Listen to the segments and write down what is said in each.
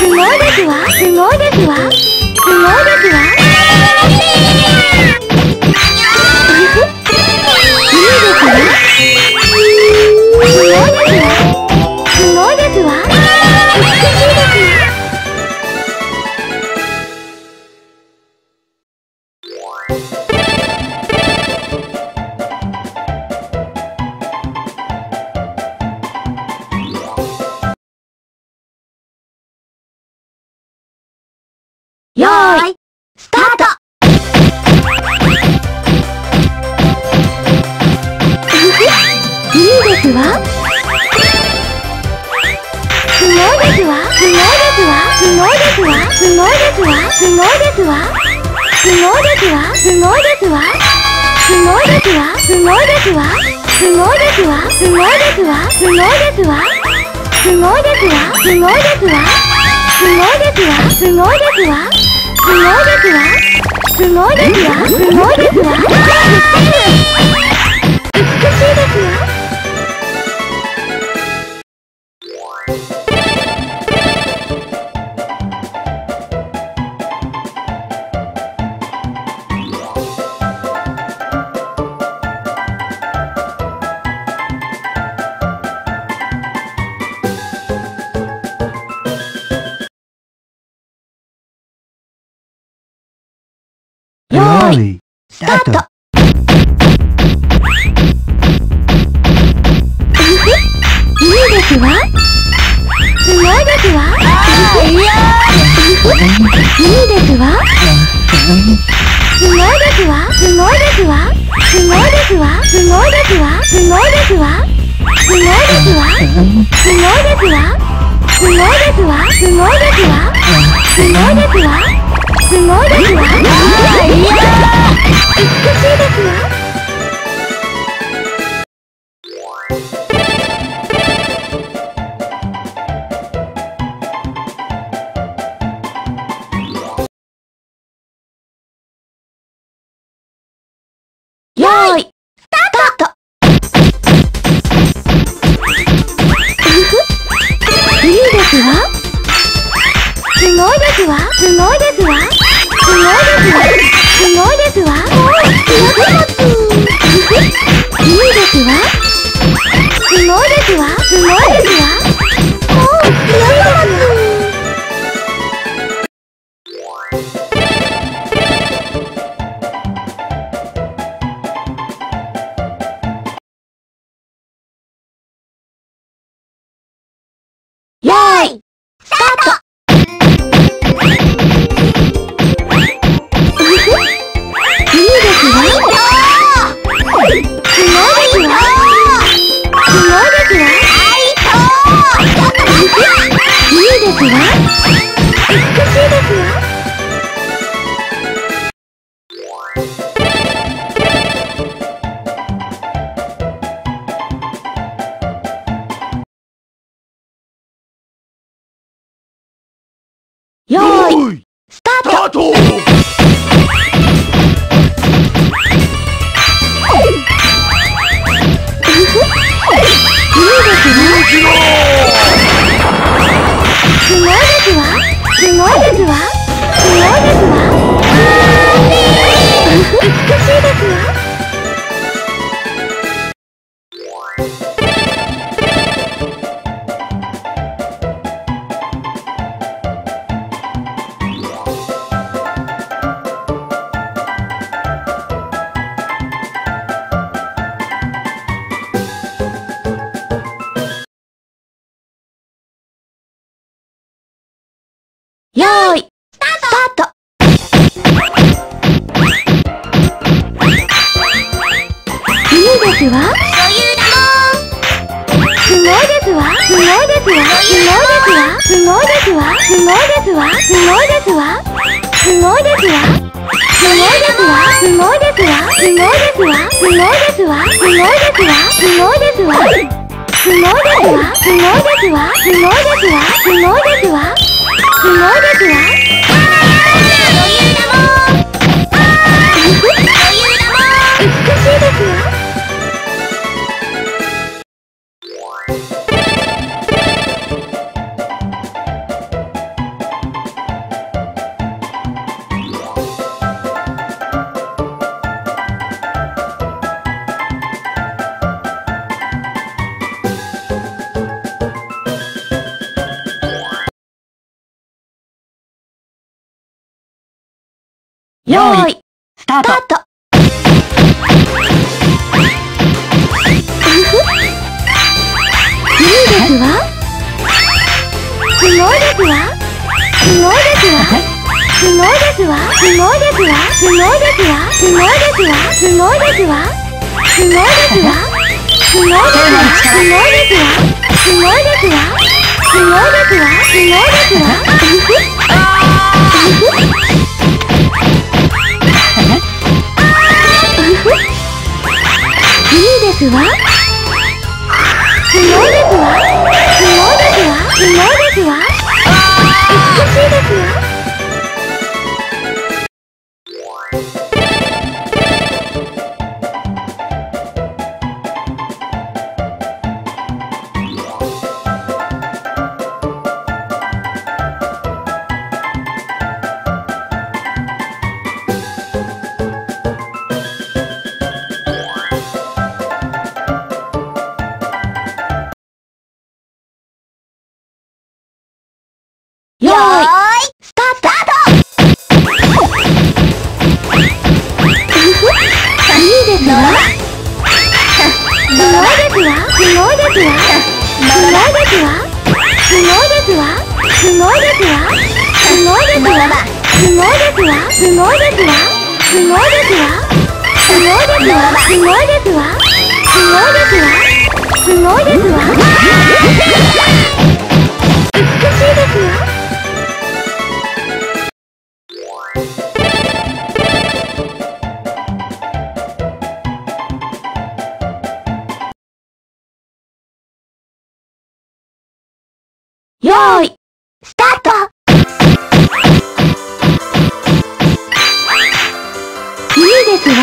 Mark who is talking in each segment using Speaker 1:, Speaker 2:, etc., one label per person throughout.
Speaker 1: すごいですわ。すごいですわ。すごいですわ。いいですわすごいですわ。よーい、スタート。いいですわ。すごいですわ。すごいですわ。すごいですわ。すごいですわ。すごいですわ。すごいですわ。すごいですわ。すごいですわ。すごいですわ。すごいですわ。すごいですわ。すごいですわ。すごいですわ。すごいですわすごいですわ。すごいですわ。すごいですわ。すごいですわ。すごいですわ。美しいです。わよーい、
Speaker 2: い、ス
Speaker 1: スタート。いいですわ。すごいですわ。いやいいですわ。すごいですわ。すごいですわ。すごいですわ。すごいですわ。すごいですわ。すごいですわ。すごいですわ。すごいですわ。すごいですわ。すごいですわ。すごいですわ。いごいですわ。すごいですわ。すごいですわ。すごいですわ。すごいですわ。すごいですわ。すごいですわ。すごいですわ。
Speaker 2: タート。
Speaker 1: スタートいいですわ。すごいですわ。すごいですわ。すごいですわ。すごいですわ。すごいですわ。すごいですわ。すごいですわ。すごいですわ。すごいですわ。すごいですわ。すごいですわ。すごいですわ。すごいですわ。ですわすごいですわすごいですわすごいですわ美しいですわすごいですわ。すごいですわ。すごいですわ。すごいですわ。すごいですわ。すごいですわ。すごいですわ。すごいですわ。すごいですわ。すごいですわ。すごいですわ。すごいですわ。美しいですわ。よーい、スタート。いいですわ。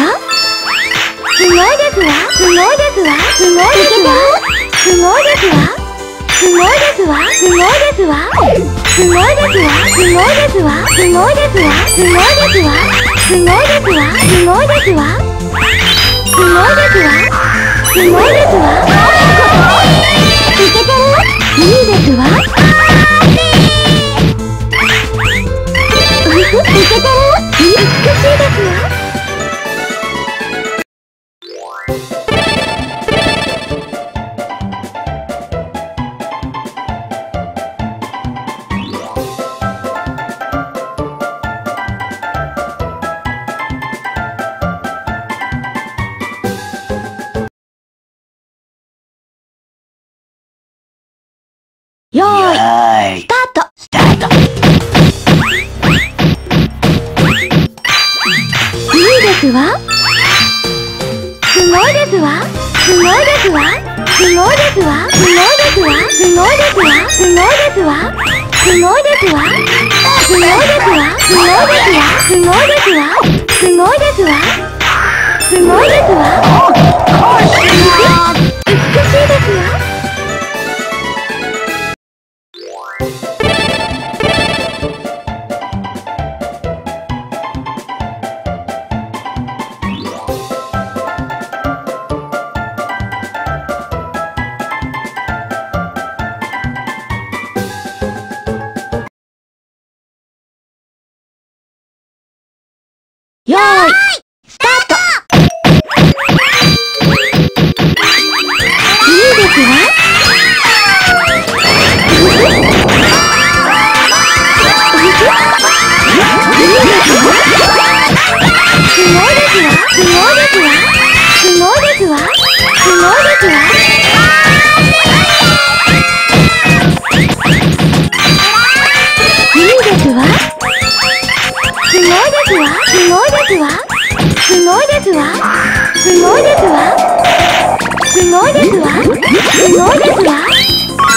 Speaker 1: すごいですわ。すごいですわ。すごいですわ。すごいですわ。すごいですわ。すごいですわ。すごいですわ。すごいですわ。すごいですわ。すごいですわ。すごいですわ。すごいですわ。すごいですわ。すごいですわ。いけてる？いいですわ。よーい
Speaker 2: はい
Speaker 1: スタート
Speaker 2: スタート。
Speaker 1: いいですわすごいですわ。すごいですわ。すごいですわ。すごいですわ。すごいですわ。すごいですわ。すごいですわ。すごいですわ。すごいですわ。すごいですわ。すごいですわ。すごいですわ。美しいですわ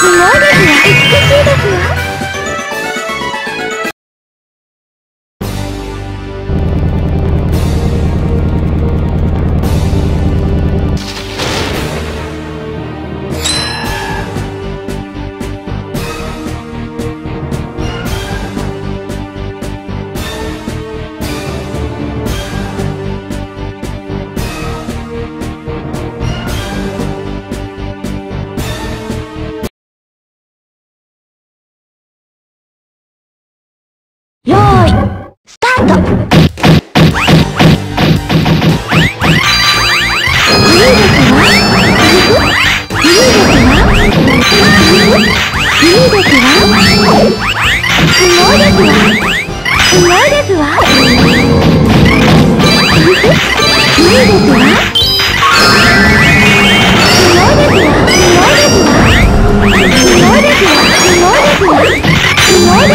Speaker 1: すごいですね。美しいです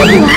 Speaker 1: 了。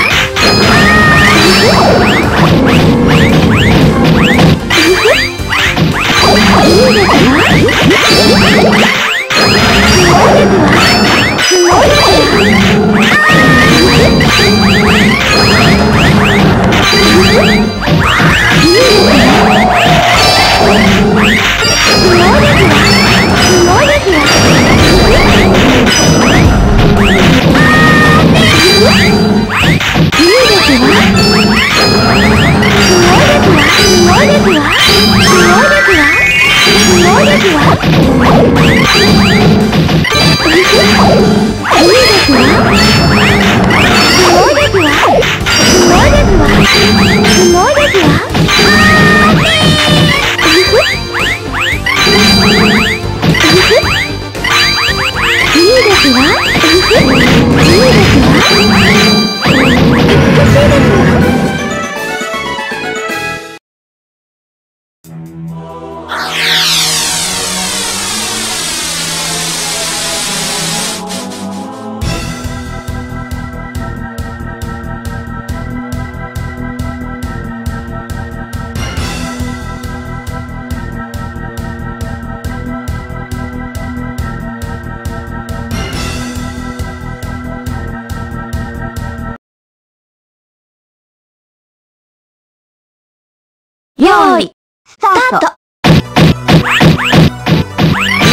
Speaker 1: よーい、スタート。行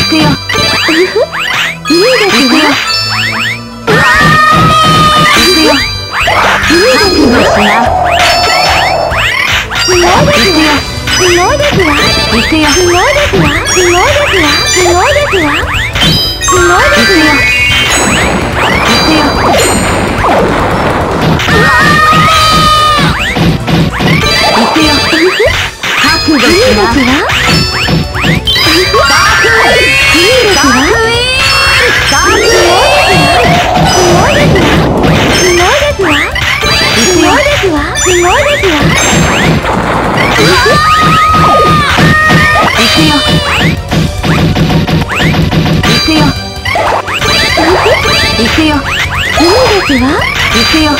Speaker 1: くよ。いいですね。行くよ。行くよ。いいですよ。すごいですよ。すごいですよ。行くよ。すごいですよ。すごいですよ。すごいですよ。すごいですよ。行くよ。行くよ。
Speaker 3: いは
Speaker 1: 行くよ行くよ行くよ行くよ